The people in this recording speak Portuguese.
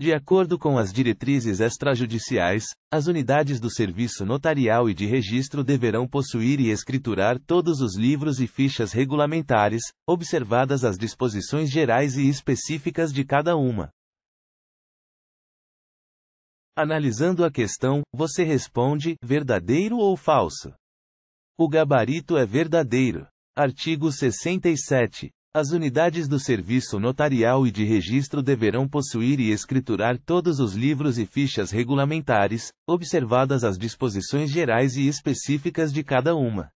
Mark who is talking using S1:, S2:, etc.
S1: De acordo com as diretrizes extrajudiciais, as unidades do serviço notarial e de registro deverão possuir e escriturar todos os livros e fichas regulamentares, observadas as disposições gerais e específicas de cada uma. Analisando a questão, você responde: verdadeiro ou falso? O gabarito é verdadeiro. Artigo 67. As unidades do serviço notarial e de registro deverão possuir e escriturar todos os livros e fichas regulamentares, observadas as disposições gerais e específicas de cada uma.